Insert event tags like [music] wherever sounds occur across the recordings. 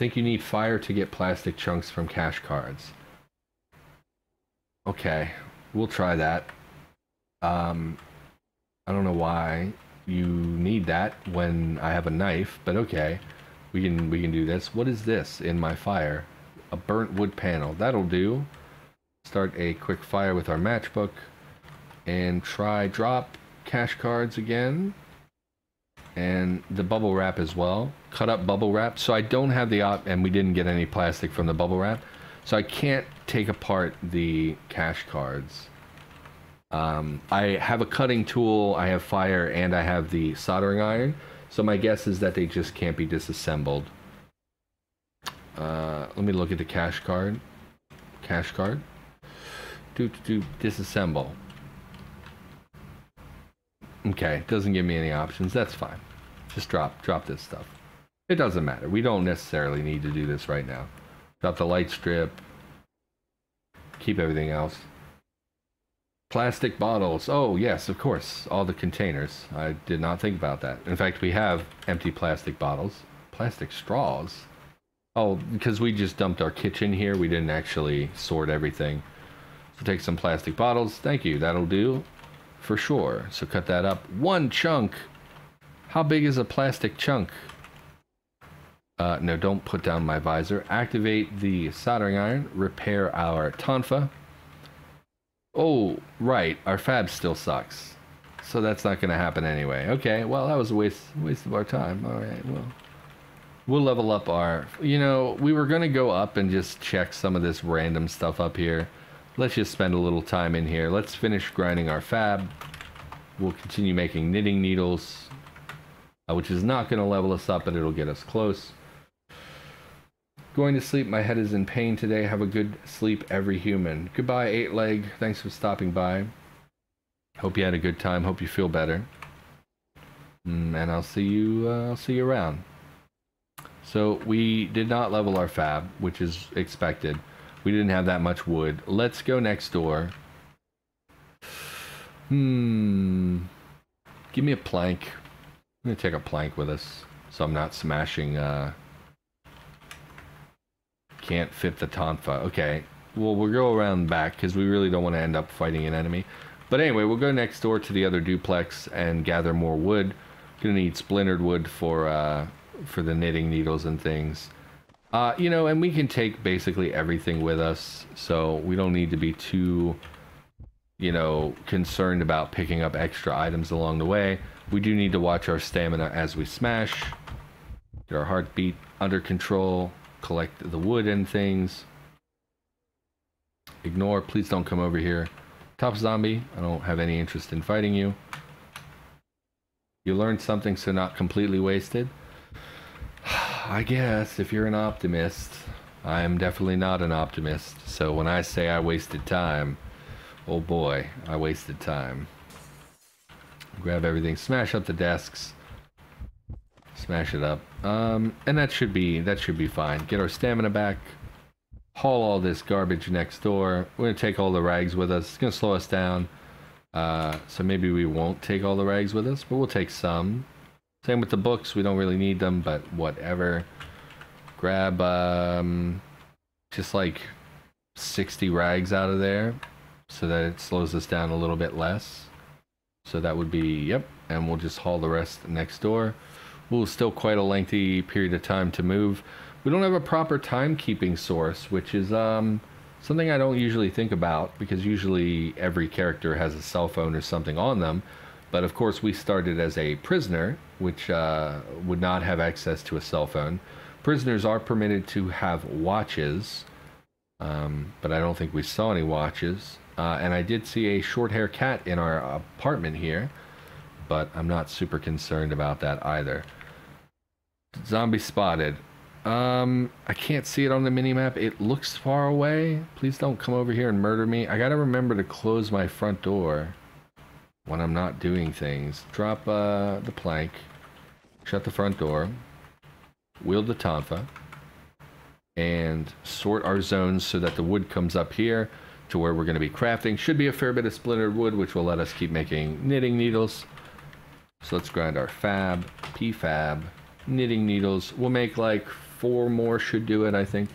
think you need fire to get plastic chunks from cash cards. Okay, we'll try that. Um, I don't know why you need that when I have a knife, but okay. We can we can do this. What is this in my fire? A burnt wood panel. That'll do. Start a quick fire with our matchbook and try drop cash cards again and the bubble wrap as well. Cut up bubble wrap. So I don't have the op, and we didn't get any plastic from the bubble wrap. So I can't take apart the cash cards. Um, I have a cutting tool, I have fire, and I have the soldering iron. So my guess is that they just can't be disassembled. Uh, let me look at the cash card. Cash card. Do, do, do disassemble. Okay, doesn't give me any options. That's fine. Just drop, drop this stuff. It doesn't matter. We don't necessarily need to do this right now. Drop the light strip. Keep everything else. Plastic bottles. Oh, yes, of course. All the containers. I did not think about that. In fact, we have empty plastic bottles. Plastic straws. Oh, because we just dumped our kitchen here. We didn't actually sort everything. So take some plastic bottles. Thank you. That'll do for sure. So cut that up. One chunk. How big is a plastic chunk? Uh, no, don't put down my visor. Activate the soldering iron. Repair our tonfa. Oh, right. Our fab still sucks. So that's not going to happen anyway. Okay, well, that was a waste, waste of our time. All right, well. We'll level up our... You know, we were going to go up and just check some of this random stuff up here. Let's just spend a little time in here. Let's finish grinding our fab. We'll continue making knitting needles, uh, which is not going to level us up, but it'll get us close. Going to sleep. My head is in pain today. Have a good sleep, every human. Goodbye, eight leg. Thanks for stopping by. Hope you had a good time. Hope you feel better. Mm, and I'll see you. Uh, I'll see you around. So we did not level our fab, which is expected. We didn't have that much wood. Let's go next door. Hmm. Give me a plank. I'm gonna take a plank with us, so I'm not smashing. Uh, can't fit the tonfa. Okay. Well, we'll go around back because we really don't want to end up fighting an enemy. But anyway, we'll go next door to the other duplex and gather more wood. Gonna need splintered wood for uh, for the knitting needles and things. Uh, you know, and we can take basically everything with us, so we don't need to be too, you know, concerned about picking up extra items along the way. We do need to watch our stamina as we smash, get our heartbeat under control, collect the wood and things. Ignore, please don't come over here. Tough zombie, I don't have any interest in fighting you. You learned something, so not completely wasted. [sighs] I guess if you're an optimist, I am definitely not an optimist. So when I say I wasted time, oh boy, I wasted time. Grab everything, smash up the desks, smash it up, um, and that should be that should be fine. Get our stamina back. Haul all this garbage next door. We're gonna take all the rags with us. It's gonna slow us down. Uh, so maybe we won't take all the rags with us, but we'll take some. Same with the books. We don't really need them, but whatever. Grab um, just like 60 rags out of there so that it slows us down a little bit less. So that would be, yep. And we'll just haul the rest next door. We'll still quite a lengthy period of time to move. We don't have a proper timekeeping source, which is um, something I don't usually think about because usually every character has a cell phone or something on them. But of course, we started as a prisoner, which uh, would not have access to a cell phone. Prisoners are permitted to have watches, um, but I don't think we saw any watches. Uh, and I did see a short hair cat in our apartment here, but I'm not super concerned about that either. Zombie spotted. Um, I can't see it on the minimap. It looks far away. Please don't come over here and murder me. I gotta remember to close my front door when I'm not doing things. Drop uh, the plank, shut the front door, wield the tonfa, and sort our zones so that the wood comes up here to where we're going to be crafting. Should be a fair bit of splintered wood, which will let us keep making knitting needles. So let's grind our fab, P-fab, knitting needles. We'll make like four more should do it, I think.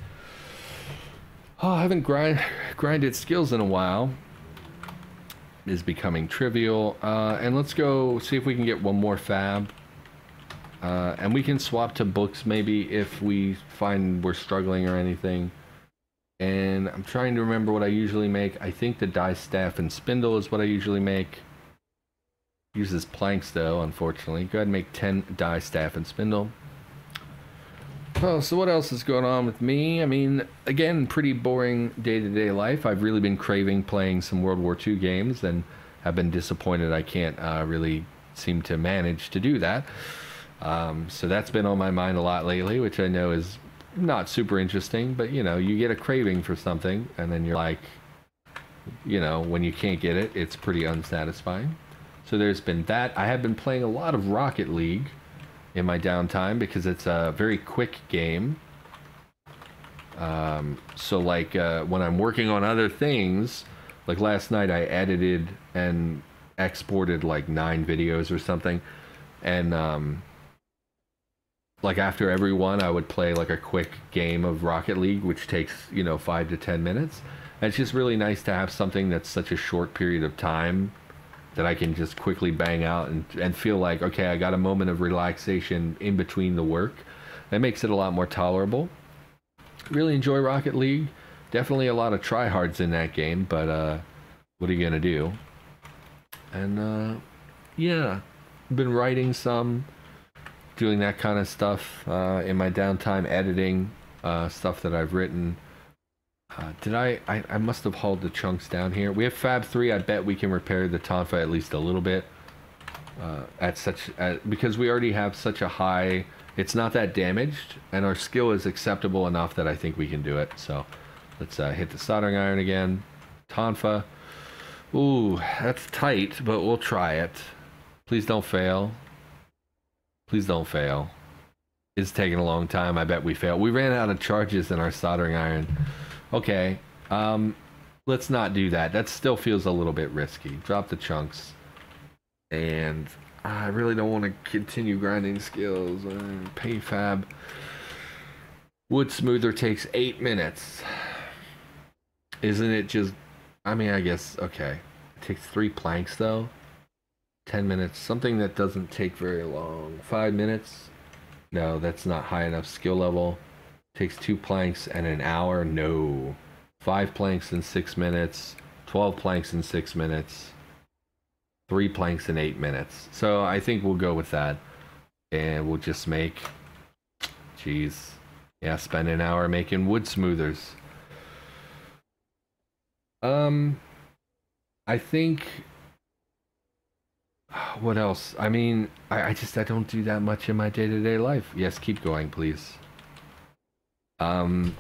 Oh, I haven't grind, grinded skills in a while. Is becoming trivial. Uh, and let's go see if we can get one more fab. Uh, and we can swap to books maybe if we find we're struggling or anything. And I'm trying to remember what I usually make. I think the distaff and spindle is what I usually make. Uses planks though, unfortunately. Go ahead and make 10 distaff and spindle. Oh, so what else is going on with me? I mean, again, pretty boring day-to-day life. I've really been craving playing some World War II games and have been disappointed I can't uh, really seem to manage to do that. Um, so that's been on my mind a lot lately, which I know is not super interesting, but you know, you get a craving for something and then you're like, you know, when you can't get it, it's pretty unsatisfying. So there's been that. I have been playing a lot of Rocket League in my downtime because it's a very quick game. Um, so like uh, when I'm working on other things, like last night I edited and exported like nine videos or something, and um, like after every one I would play like a quick game of Rocket League, which takes you know five to ten minutes. And it's just really nice to have something that's such a short period of time that I can just quickly bang out and, and feel like, okay, I got a moment of relaxation in between the work. That makes it a lot more tolerable. Really enjoy Rocket League. Definitely a lot of tryhards in that game, but uh, what are you to do? And uh, yeah, been writing some, doing that kind of stuff uh, in my downtime, editing uh, stuff that I've written. Uh, did I, I? I must have hauled the chunks down here. We have Fab 3. I bet we can repair the Tonfa at least a little bit. Uh, at such at, because we already have such a high it's not that damaged and our skill is acceptable enough that I think we can do it so let's uh, hit the soldering iron again Tonfa ooh that's tight but we'll try it please don't fail please don't fail it's taking a long time I bet we fail we ran out of charges in our soldering iron Okay. Um, let's not do that. That still feels a little bit risky. Drop the chunks. And I really don't want to continue grinding skills. Uh, pay fab. Wood smoother takes eight minutes. Isn't it just... I mean, I guess... Okay. It takes three planks, though. Ten minutes. Something that doesn't take very long. Five minutes. No, that's not high enough skill level. Takes two planks and an hour. No. Five planks in six minutes. 12 planks in six minutes. Three planks in eight minutes. So I think we'll go with that. And we'll just make. Jeez. Yeah, spend an hour making wood smoothers. Um. I think. [sighs] What else? I mean, I, I just I don't do that much in my day to day life. Yes, keep going, please. Um,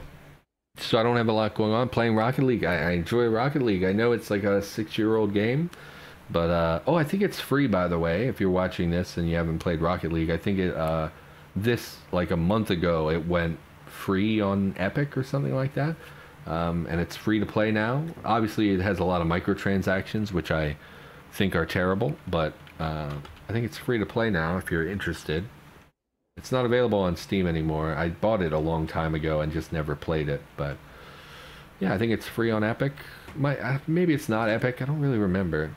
so I don't have a lot going on. Playing Rocket League, I, I enjoy Rocket League. I know it's like a six-year-old game, but uh, oh, I think it's free by the way. If you're watching this and you haven't played Rocket League, I think it uh, this like a month ago it went free on Epic or something like that, um, and it's free to play now. Obviously, it has a lot of microtransactions, which I think are terrible, but uh, I think it's free to play now if you're interested. It's not available on Steam anymore. I bought it a long time ago and just never played it, but yeah, I think it's free on Epic. My uh, maybe it's not Epic. I don't really remember.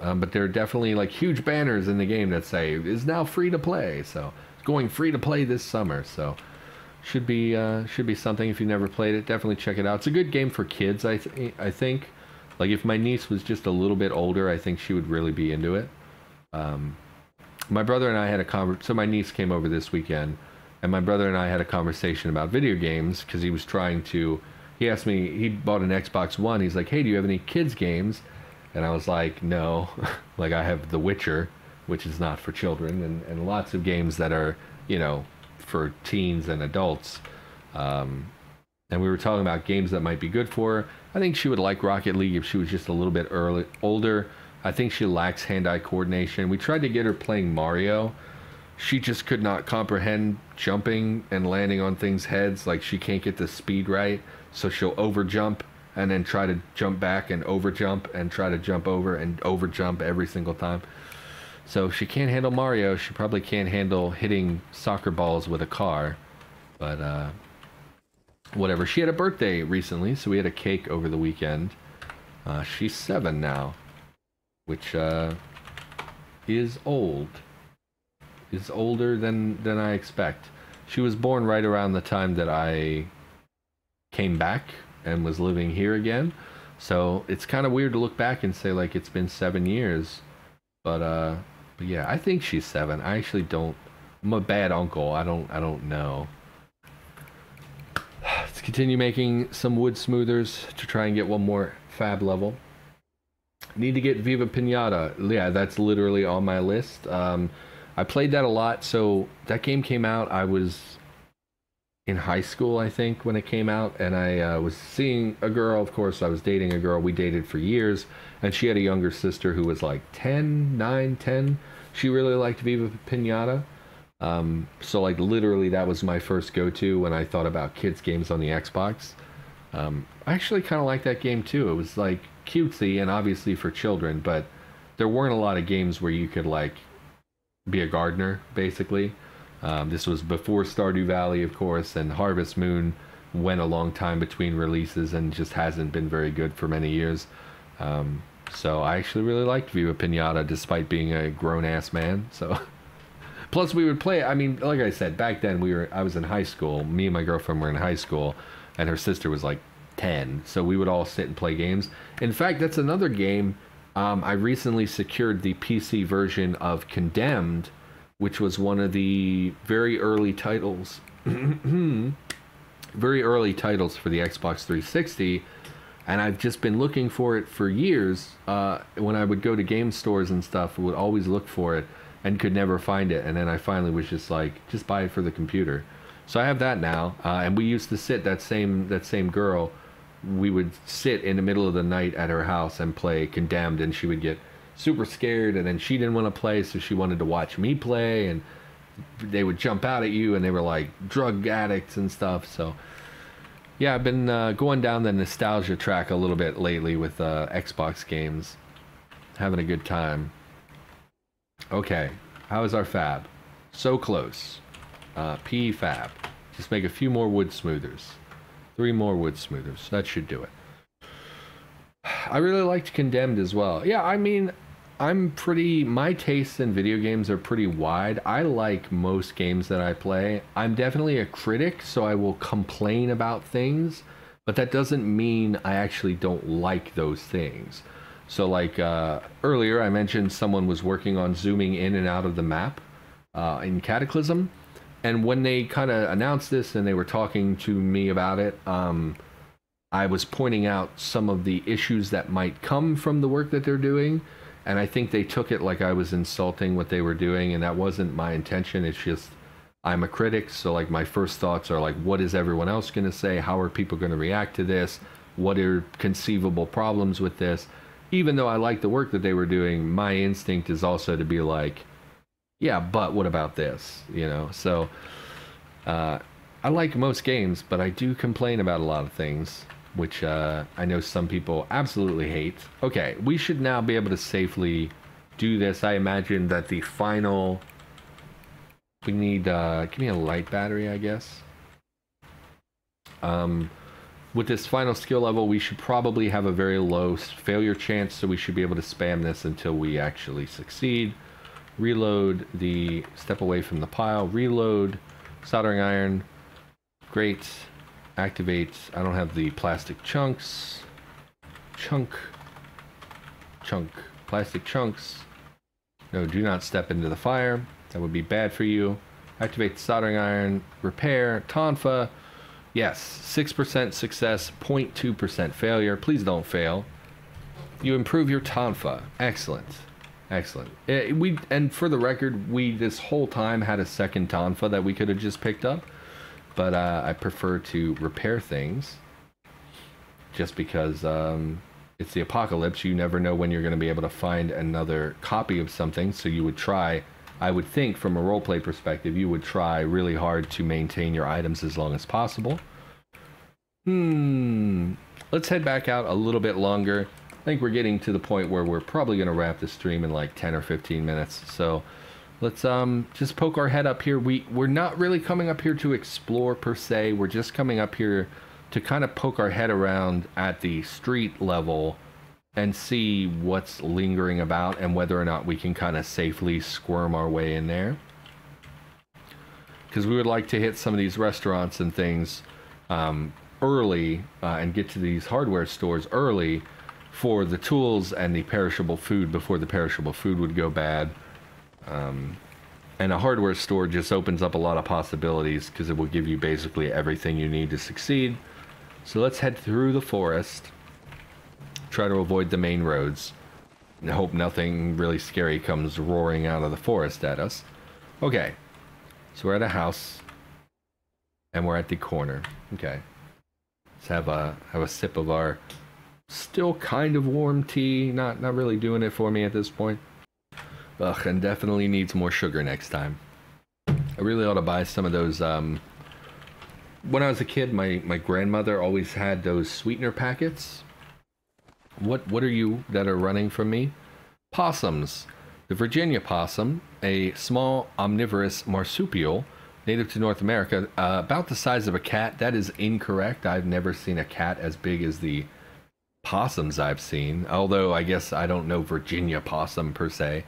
Um, but there are definitely like huge banners in the game that say is now free to play. So it's going free to play this summer. So should be uh, should be something if you never played it. Definitely check it out. It's a good game for kids. I th- I think. Like if my niece was just a little bit older, I think she would really be into it. Um, my brother and I had a conversation. So my niece came over this weekend, and my brother and I had a conversation about video games because he was trying to. He asked me. He bought an Xbox One. He's like, "Hey, do you have any kids games?" And I was like, "No." [laughs] like I have The Witcher, which is not for children, and and lots of games that are you know for teens and adults. Um, and we were talking about games that might be good for her. I think she would like Rocket League if she was just a little bit early, older. I think she lacks hand-eye coordination. We tried to get her playing Mario. She just could not comprehend jumping and landing on things' heads. Like she can't get the speed right, so she'll overjump and then try to jump back and overjump and try to jump over and overjump every single time. So if she can't handle Mario, she probably can't handle hitting soccer balls with a car. But uh, whatever. She had a birthday recently, so we had a cake over the weekend. Uh, she's seven now, which uh, is old. Is older than than I expect. She was born right around the time that I came back and was living here again. So it's kind of weird to look back and say like it's been seven years, but uh, but yeah, I think she's seven. I actually don't. I'm a bad uncle. I don't. I don't know. Continue making some wood smoothers to try and get one more fab level. Need to get Viva Pinata. Yeah, that's literally on my list. Um, I played that a lot. So that game came out. I was in high school, I think, when it came out, and I uh, was seeing a girl. Of course, I was dating a girl. We dated for years, and she had a younger sister who was like 10, 9, 10. She really liked Viva Pinata. Um, so, like, literally, that was my first go to when I thought about kids' games on the Xbox. Um, I actually kind of like that game too. It was like cutesy and obviously for children, but there weren't a lot of games where you could, like, be a gardener, basically. Um, this was before Stardew Valley, of course, and Harvest Moon went a long time between releases and just hasn't been very good for many years. Um, so I actually really liked Viva Pinata despite being a grown ass man. So [laughs] plus we would play I mean like I said back then we were I was in high school me and my girlfriend were in high school and her sister was like 10 so we would all sit and play games in fact that's another game um, I recently secured the PC version of Condemned which was one of the very early titles, [clears throat] very early titles for the Xbox 360. And I've just been looking for it for years. Uh, when I would go to game stores and stuff, I would always look for it and could never find it. And then I finally was just like, just buy it for the computer. So I have that now. Uh, and we used to sit that same that same girl. We would sit in the middle of the night at her house and play Condemned, and she would get super scared and then she didn't want to play so she wanted to watch me play and they would jump out at you and they were like drug addicts and stuff so yeah i've been uh, going down the nostalgia track a little bit lately with uh, xbox games having a good time okay how is our fab so close uh, p fab just make a few more wood smoothers three more wood smoothers that should do it I really liked Condemned as well. Yeah, I mean, I'm pretty. My tastes in video games are pretty wide. I like most games that I play. I'm definitely a critic, so I will complain about things, but that doesn't mean I actually don't like those things. So, like uh, earlier, I mentioned someone was working on zooming in and out of the map uh, in Cataclysm, and when they kind of announced this and they were talking to me about it, um, I was pointing out some of the issues that might come from the work that they're doing and I think they took it like I was insulting what they were doing, and that wasn't my intention. It's just I'm a critic, so like my first thoughts are like, what is everyone else going to say? How are people going to react to this? What are conceivable problems with this? Even though I like the work that they were doing, my instinct is also to be like, yeah, but what about this? You know, so uh, I like most games, but I do complain about a lot of things which uh, I know some people absolutely hate. Okay, we should now be able to safely do this. I imagine that the final... We need... Uh, give me a light battery, I guess. Um, with this final skill level, we should probably have a very low failure chance, so we should be able to spam this until we actually succeed. Reload the step away from the pile. Reload soldering iron. Great activate. I don't have the plastic chunks. Chunk. Chunk. Plastic chunks. No, do not step into the fire. That would be bad for you. Activate soldering iron. Repair. Tonfa. Yes, 6% success, 0.2% failure. Please don't fail. You improve your Tonfa. Excellent. Excellent. It, eh, we and for the record, we this whole time had a second Tonfa that we could have just picked up but uh, I prefer to repair things just because um, it's the apocalypse. You never know when you're going to be able to find another copy of something, so you would try. I would think, from a roleplay perspective, you would try really hard to maintain your items as long as possible. Hmm. Let's head back out a little bit longer. I think we're getting to the point where we're probably going to wrap the stream in like 10 or 15 minutes. So let's um just poke our head up here. We we're not really coming up here to explore per se. We're just coming up here to kind of poke our head around at the street level and see what's lingering about and whether or not we can kind of safely squirm our way in there. Because we would like to hit some of these restaurants and things um, early uh, and get to these hardware stores early for the tools and the perishable food before the perishable food would go bad. Um, and a hardware store just opens up a lot of possibilities because it will give you basically everything you need to succeed. So let's head through the forest, try to avoid the main roads, and hope nothing really scary comes roaring out of the forest at us. Okay, so we're at a house, and we're at the corner. Okay, let's have a have a sip of our still kind of warm tea. Not not really doing it for me at this point. Ugh, and definitely needs more sugar next time. I really ought to buy some of those. Um, when I was a kid, my, my grandmother always had those sweetener packets. What what are you that are running from me? Possums. The Virginia possum, a small omnivorous marsupial native to North America, uh, about the size of a cat. That is incorrect. I've never seen a cat as big as the possums I've seen. Although I guess I don't know Virginia possum per se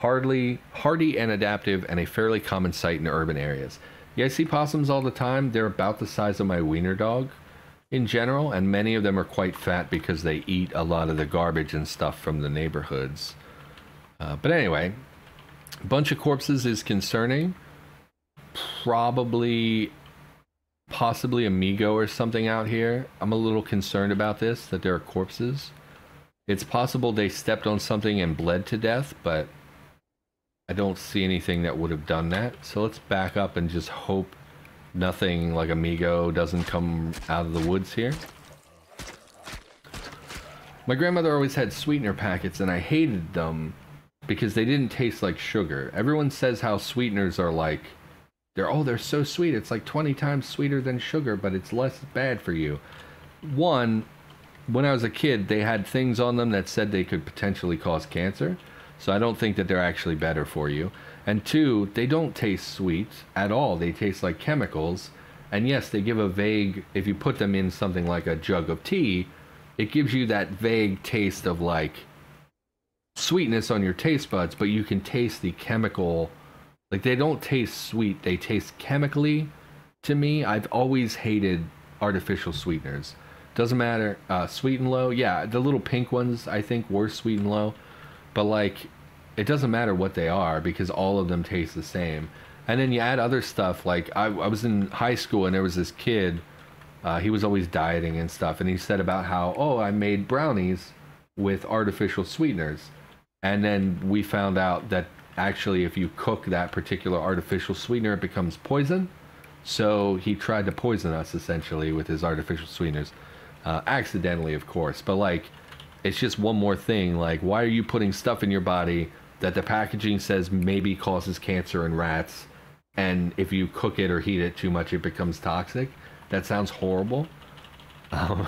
hardly hardy and adaptive and a fairly common sight in urban areas. Yeah, I see possums all the time. They're about the size of my wiener dog in general, and many of them are quite fat because they eat a lot of the garbage and stuff from the neighborhoods. Uh, but anyway, bunch of corpses is concerning. Probably, possibly a mi-go or something out here. I'm a little concerned about this, that there are corpses. It's possible they stepped on something and bled to death, but I don't see anything that would have done that. So let's back up and just hope nothing like a mi-go doesn't come out of the woods here. My grandmother always had sweetener packets and I hated them because they didn't taste like sugar. Everyone says how sweeteners are like they're oh they're so sweet. It's like 20 times sweeter than sugar, but it's less bad for you. One, when I was a kid, they had things on them that said they could potentially cause cancer. So I don't think that they're actually better for you. And two, they don't taste sweet at all. They taste like chemicals. And yes, they give a vague, if you put them in something like a jug of tea, it gives you that vague taste of like sweetness on your taste buds, but you can taste the chemical. Like they don't taste sweet, they taste chemically to me. I've always hated artificial sweeteners. Doesn't matter, uh, sweet and low. Yeah, the little pink ones I think were sweet and low but like it doesn't matter what they are because all of them taste the same. And then you add other stuff like i, I was in high school and there was this kid uh, he was always dieting and stuff and he said about how oh i made brownies with artificial sweeteners. And then we found out that actually if you cook that particular artificial sweetener it becomes poison. So he tried to poison us essentially with his artificial sweeteners uh, accidentally of course. But like it's just one more thing. Like, why are you putting stuff in your body that the packaging says maybe causes cancer in rats, and if you cook it or heat it too much, it becomes toxic? That sounds horrible. Um,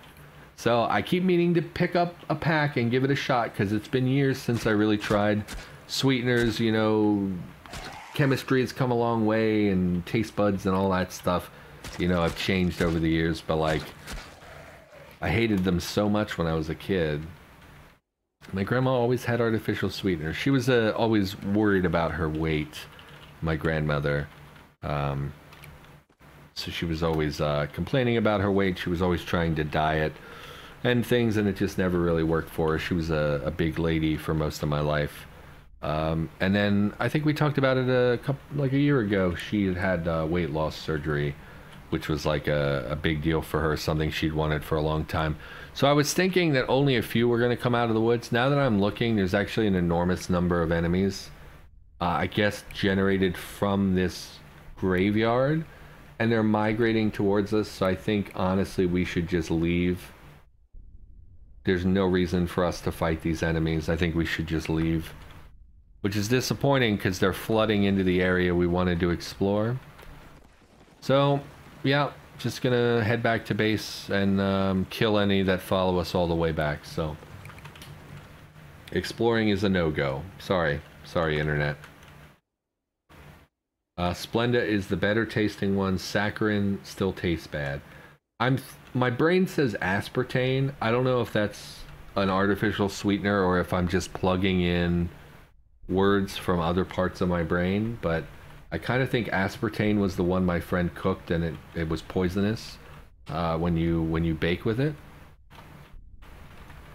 [laughs] so I keep meaning to pick up a pack and give it a shot because it's been years since I really tried sweeteners. You know, chemistry has come a long way, and taste buds and all that stuff. You know, I've changed over the years, but like I hated them so much when I was a kid. My grandma always had artificial sweeteners. She was uh, always worried about her weight, my grandmother. Um, so she was always uh, complaining about her weight. She was always trying to diet and things, and it just never really worked for her. She was a, a big lady for most of my life. Um, and then I think we talked about it a couple, like a year ago. She had had uh, weight loss surgery which was like a, a big deal for her, something she'd wanted for a long time. So I was thinking that only a few were going to come out of the woods. Now that I'm looking, there's actually an enormous number of enemies, uh, I guess, generated from this graveyard, and they're migrating towards us. So I think honestly, we should just leave. There's no reason for us to fight these enemies. I think we should just leave. Which is disappointing because they're flooding into the area we wanted to explore. So, yeah, just gonna head back to base and um, kill any that follow us all the way back. So exploring is a no-go. Sorry, sorry, internet. Uh, Splenda is the better tasting one. Saccharin still tastes bad. I'm my brain says aspartame. I don't know if that's an artificial sweetener or if I'm just plugging in words from other parts of my brain, but I kind of think aspartame was the one my friend cooked and it, it was poisonous uh, when you when you bake with it.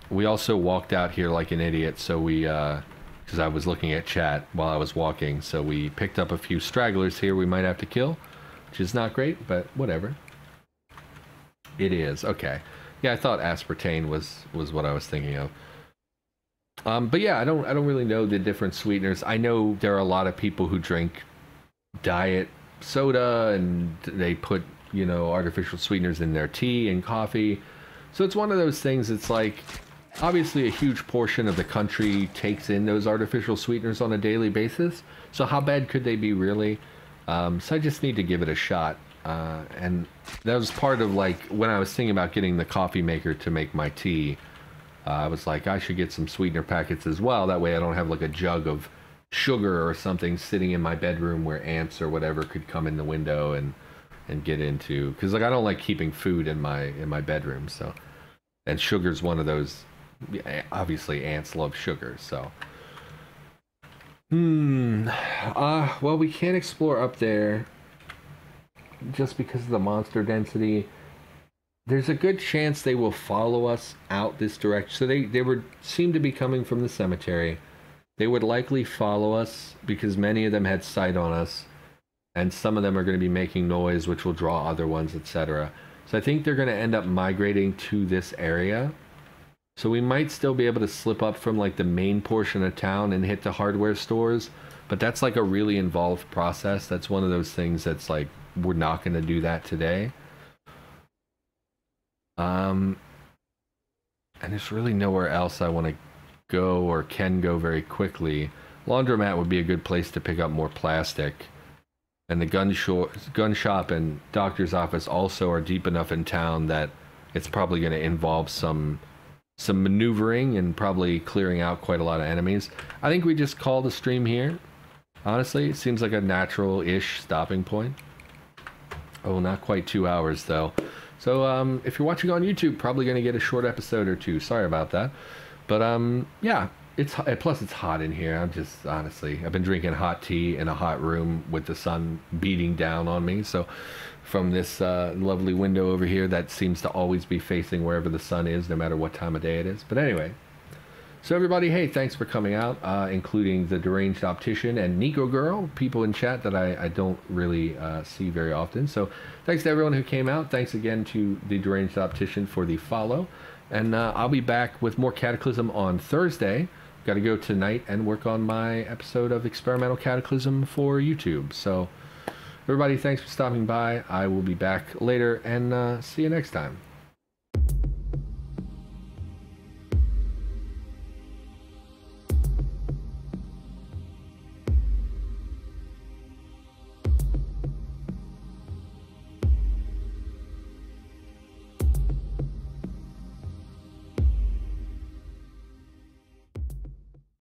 We also walked out here like an idiot, so we because uh, I was looking at chat while I was walking, so we picked up a few stragglers here we might have to kill, which is not great, but whatever. It is okay. Yeah, I thought aspartame was was what I was thinking of. Um, but yeah, I don't I don't really know the different sweeteners. I know there are a lot of people who drink diet soda and they put you know artificial sweeteners in their tea and coffee. So it's one of those things. It's like obviously a huge portion of the country takes in those artificial sweeteners on a daily basis. So how bad could they be really? Um, so I just need to give it a shot. Uh, and that was part of like when I was thinking about getting the coffee maker to make my tea. Uh, I was like, I should get some sweetener packets as well. That way, I don't have like a jug of sugar or something sitting in my bedroom where ants or whatever could come in the window and and get into. Because like I don't like keeping food in my in my bedroom. So, and sugar's one of those. Obviously, ants love sugar. So. Hmm. Uh, well, we can't explore up there just because of the monster density, there's a good chance they will follow us out this direction. So they, they would seem to be coming from the cemetery. They would likely follow us because many of them had sight on us, and some of them are going to be making noise, which will draw other ones, etc. So I think they're going to end up migrating to this area. So we might still be able to slip up from like the main portion of town and hit the hardware stores, but that's like a really involved process. That's one of those things that's like we're not going to do that today. Um, and there's really nowhere else I want to go or can go very quickly. Laundromat would be a good place to pick up more plastic. And the gun, shop, gun shop and doctor's office also are deep enough in town that it's probably going to involve some some maneuvering and probably clearing out quite a lot of enemies. I think we just call the stream here. Honestly, it seems like a natural-ish stopping point. Oh, not quite two hours though. So um, if you're watching on YouTube, probably going to get a short episode or two. Sorry about that. But um, yeah, it's plus it's hot in here. I'm just honestly, I've been drinking hot tea in a hot room with the sun beating down on me. So from this uh, lovely window over here, that seems to always be facing wherever the sun is, no matter what time of day it is. But anyway, so everybody, hey, thanks for coming out, uh, including the deranged optician and Nico girl, people in chat that I, I don't really uh, see very often. So thanks to everyone who came out. Thanks again to the deranged optician for the follow, and uh, I'll be back with more Cataclysm on Thursday. Got to go tonight and work on my episode of Experimental Cataclysm for YouTube. So everybody, thanks for stopping by. I will be back later, and uh, see you next time.